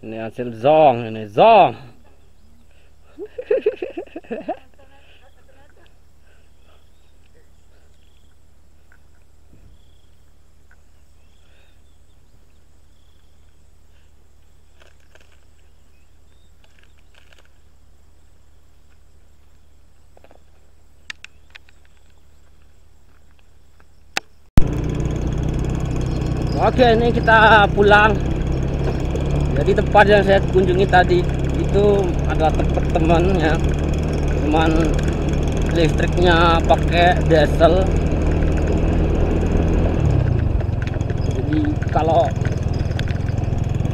Ini hasil zong, ini zong. Oke, ini kita pulang. Jadi tempat yang saya kunjungi tadi itu adalah tempat teman ya. Cuman listriknya pakai diesel. Jadi kalau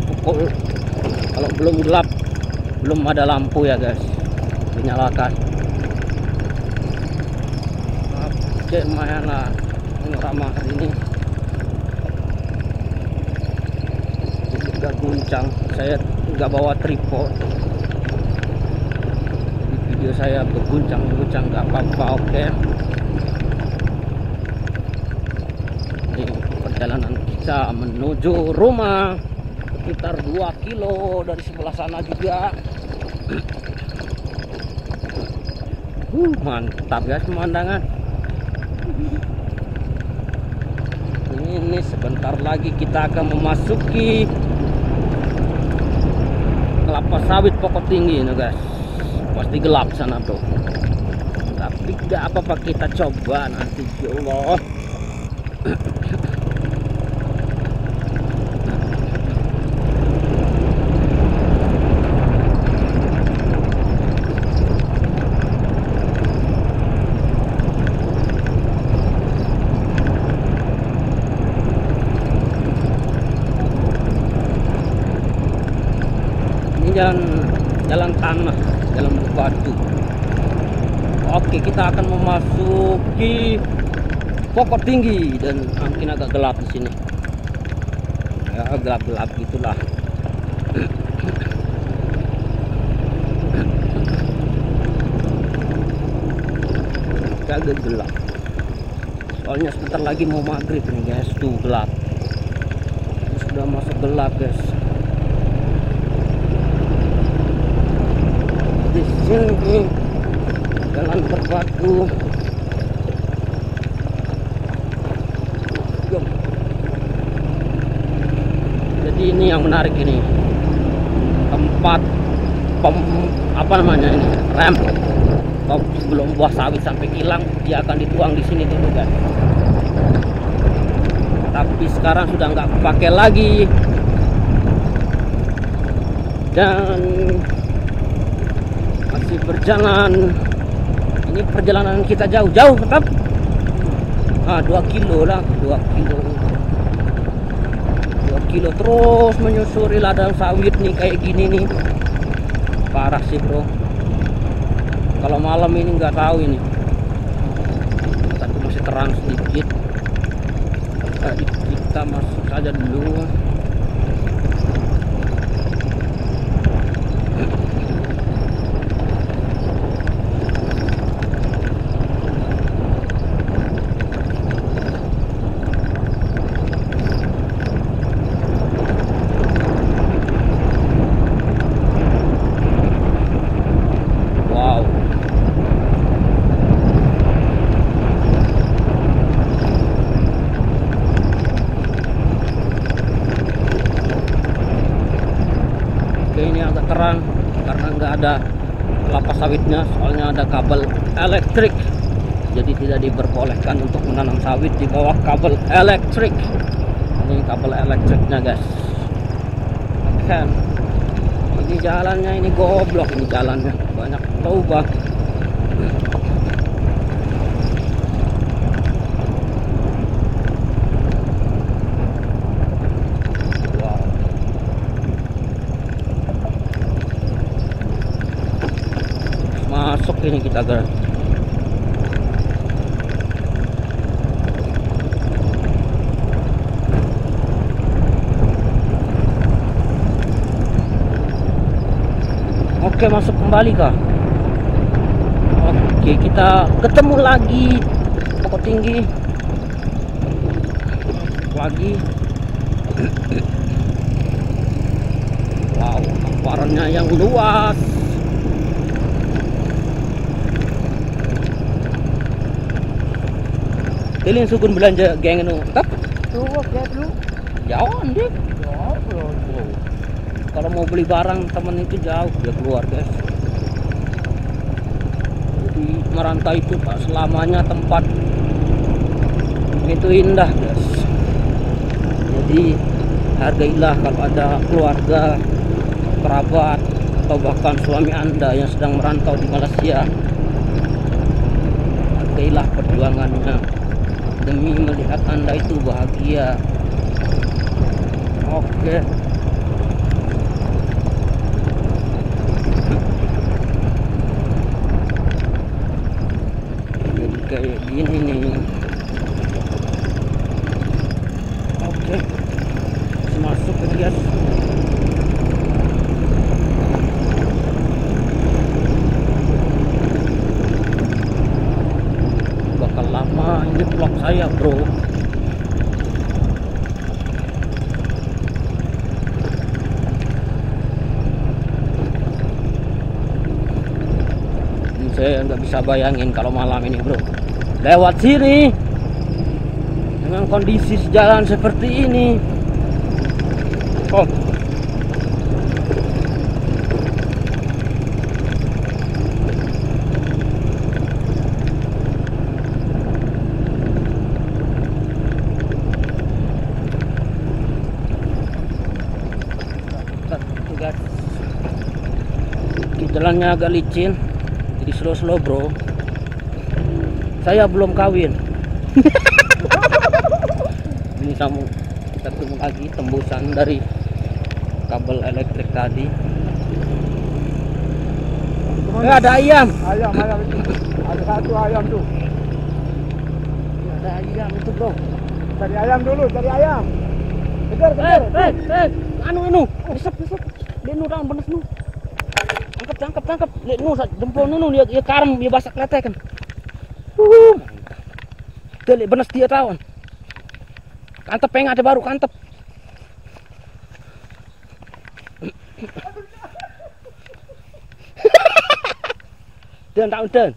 pukul kalau belum gelap belum ada lampu ya guys dinyalakan oke lumayan lah panorama hari ini agak guncang. Saya nggak bawa tripod. Di video saya berguncang-guncang nggak apa-apa oke? Ini perjalanan kita menuju rumah sekitar 2 kilo dari sebelah sana juga. Uh, mantap ya pemandangan. Ini sebentar lagi kita akan memasuki kelapa sawit pokok tinggi nih guys. Pasti gelap sana bro. Tapi gak apa-apa kita coba nanti ya Allah jalan jalan tanah jalan batu. Oke kita akan memasuki pokok tinggi dan mungkin agak gelap di sini. Ya gelap-gelap gitulah. Agak gelap. Soalnya sebentar lagi mau maghrib nih guys. Tuh gelap. Sudah masuk gelap guys di sini jalan berbatu jadi ini yang menarik ini. Tempat pem apa namanya ini? Rem. Kalau sebelum buah sawit sampai hilang dia akan dituang di sini dulu kan tapi sekarang sudah nggak pakai lagi. Dan masih berjalan. Ini perjalanan kita jauh-jauh tetap. Ah 2 kilo lah 2 kilo. 2 kilo terus menyusuri ladang sawit nih kayak gini nih parah sih bro. Kalau malam ini nggak tahu ini. Tapi masih terang sedikit. Kita masuk saja dulu Wow. Oke ini agak terang karena nggak ada kelapa sawitnya soalnya ada kabel elektrik. Jadi tidak diperbolehkan untuk menanam sawit di bawah kabel elektrik. Ini kabel elektriknya guys. Oke ini jalannya ini goblok ini jalannya. Banyak lubang wow ini kita guys Oke masuk kembali kah? Oke kita ketemu lagi. Pokok tinggi. Lagi. Wow sawahnya yang luas Kalian sukun belanja geng itu tetap Tuh, kayak dulu. jauh dia Ya, bro. kalau mau beli barang temen itu jauh dia keluar guys jadi merantau itu tak selamanya tempat. Itu indah guys jadi hargailah kalau ada keluarga kerabat atau bahkan suami anda yang sedang merantau di Malaysia. Hargailah perjuangannya demi melihat anda itu bahagia. Oke. Jadi kayak gini nih oke Masih masuk ke dia bakal lama saya bro. Ini saya nggak bisa bayangin kalau malam ini bro. Lewat sini. Dengan kondisi jalan seperti ini. Oh Tuh, guys. Di jalannya agak licin jadi slow slow bro. Saya belum kawin. Ini kamu kita ketemu lagi tembusan dari kabel elektrik tadi. Eh, ada ayam. Ayam, ayam itu. Ada satu ayam tuh. ada ayam itu bro. Cari ayam dulu, cari ayam. Kejar, eh kejar. eh eh. Anu anu besok besok. Dia nu daun benes nu tangkap tangkap tangkap. Lihat nu jempol nu dia dia karem dia basak lete kan. Uh dia lihat benes dia tawan. Kantep ada baru kantep. Dan tahun dan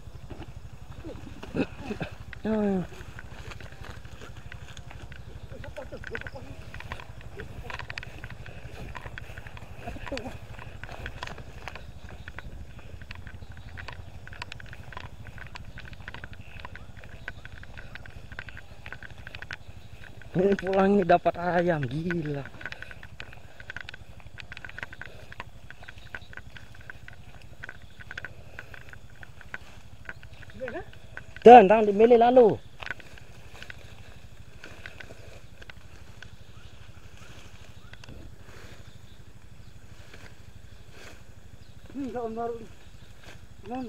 Ini pulang ini dapat ayam gila. Dan tang di lalu. Hmm, daun baru. Non.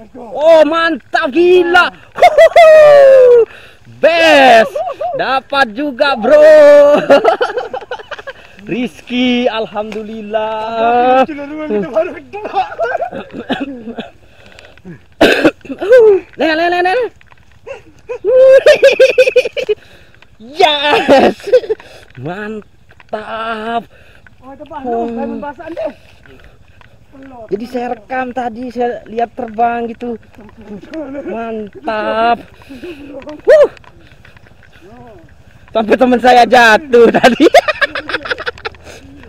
Aduh. Oh mantap gila. Huhuhu. Best. Dapat juga bro. Rizky alhamdulillah. Le le le. Yes. Mantap. Oh, itu Pak, oh. saya membasaan deh. Pelot. Jadi saya rekam tadi, saya lihat terbang gitu. Mantap. Huh. Sampai teman saya jatuh tadi.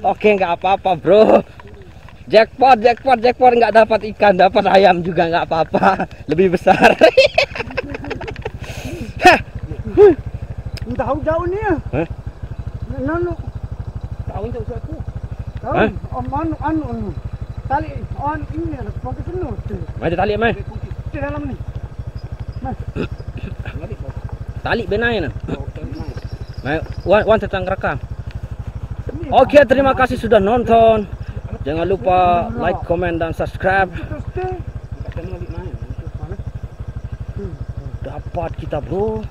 Oke, nggak apa-apa, Bro. Jackpot, jackpot, jackpot nggak dapat ikan, dapat ayam juga nggak apa-apa. Lebih besar. Tahu jauh ni ya. Hah? Nanu. Tahu jauh aku. Tahu. Om anu anu anu. Tali on ini ada pakai senur tu. Mana tali mai? Di dalam ni. Mas. Tali benai nah. Mai, wan, wan tentang rekam. Oke, terima kasih sudah nonton. Jangan lupa like, comment, dan subscribe. Dapat kita bro.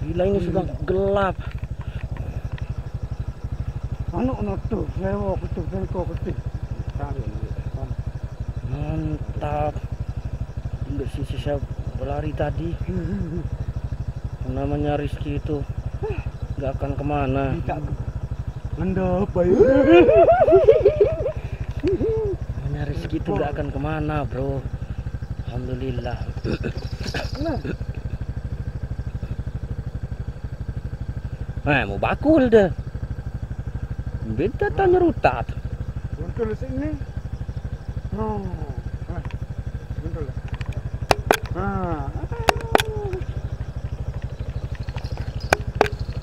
Gila ini sudah gelap. Anu anu tu. Sewa kutu, bengkok kutu. Mantap. Di sisi saya berlari tadi Yang namanya Rizky itu nggak akan ke mana. Anda apa ya? namanya Rizky itu nggak akan ke mana bro Alhamdulillah Eh mau bakul deh Beda tanya rutat Untuk sini. Oh. Ah. Untuk. Ah.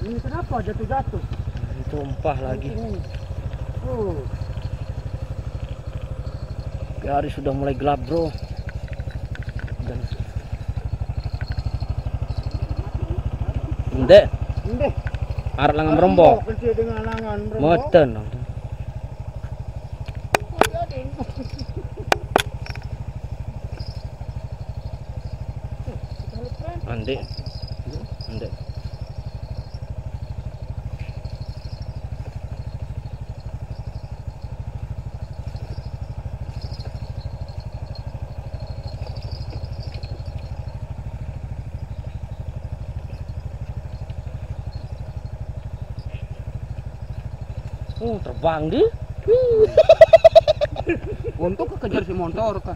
Ini kenapa jatuh-jatuh? Tumpah lagi. Oh. hari sudah mulai gelap bro dan Ndek, Ini. arep langan merombok. Meten. Andek. Andek. Oh, terbang dia. Untuk kejar si motor kah?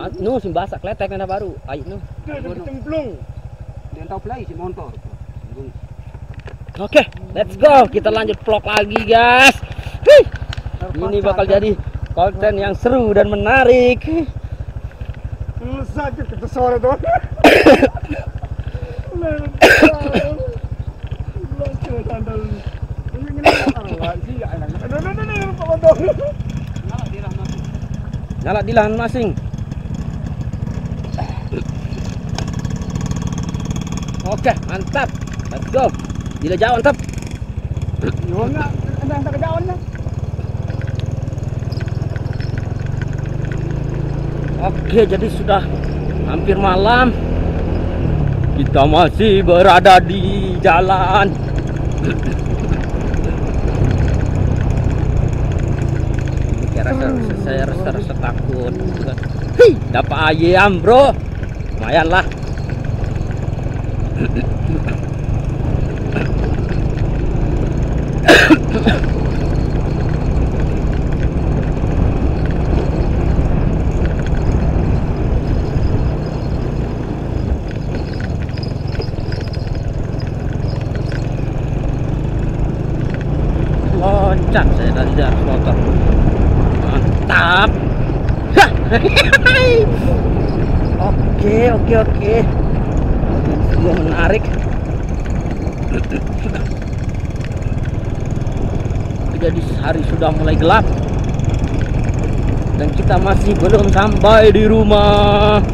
Ah, nu sim basak kletek na baru. Ay nu. Cemplung. Dia tahu play si motor. Oke, let's go. Kita lanjut vlog lagi, guys. Hih, ini bakal jadi konten yang seru dan menarik. Sakit kita suara. Nyala di lahan masing. Oke, mantap. Let's go. Gila jauh mantap. Oke, jadi sudah hampir malam. Kita masih berada di jalan. Saya rasa takut. Hei, dapat ayam bro. Lumayan lah. Ha ha ha. Jadi hari sudah mulai gelap. Dan kita masih belum sampai di rumah.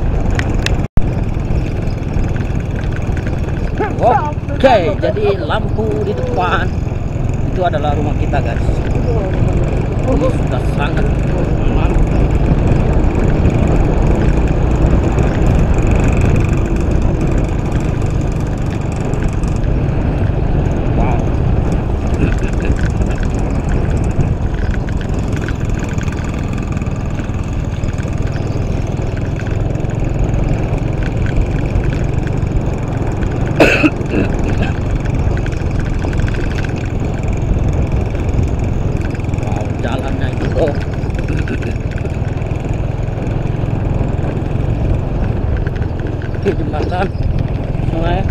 Oke jadi lampu di depan. Itu adalah rumah kita guys. Ini sudah sangat mantap wow wow jalannya itu oh Oke, jembatan sungai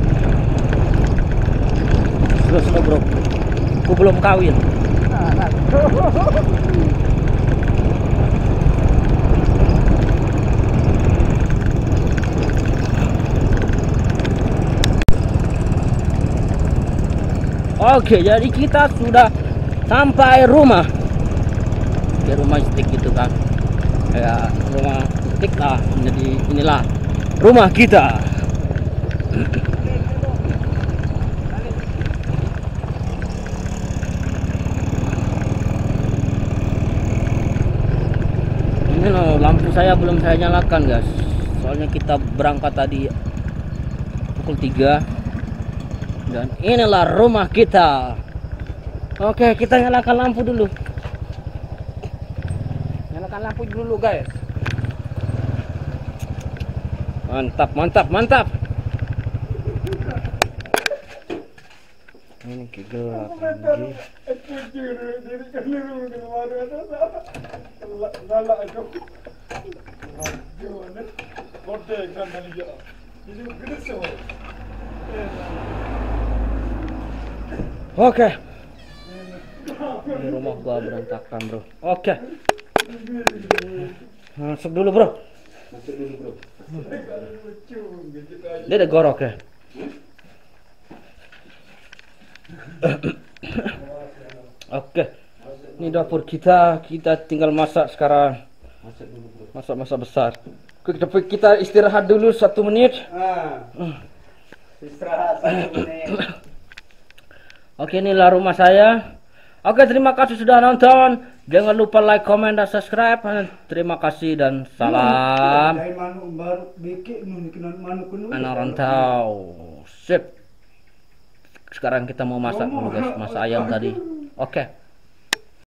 sudah sudah bro aku belum kawin Oke, jadi kita sudah sampai rumah. Di rumah stick gitu kan. Kayak rumah stick lah. Jadi inilah rumah kita. Ini loh, lampu saya belum saya nyalakan, guys. Soalnya kita berangkat tadi pukul 3 dan inilah rumah kita. Oke, kita nyalakan lampu dulu. Nyalakan lampu dulu guys. Mantap, mantap, mantap. Ini kegelap anjing. Oke. Ini rumah gua berantakan, Bro. Oke. Masuk dulu, Bro. Dia ada gorok ya? Oke. Ini dapur kita, kita tinggal masak sekarang. Masak-masak besar. Kita, kita istirahat dulu satu menit. Ah. Istirahat satu menit. Oke, inilah rumah saya. Oke, terima kasih sudah nonton. Jangan lupa like, comment, dan subscribe. Terima kasih dan salam. Anak rantau. Sip. Sekarang kita mau masak dulu guys, masak ayam tadi. Oke.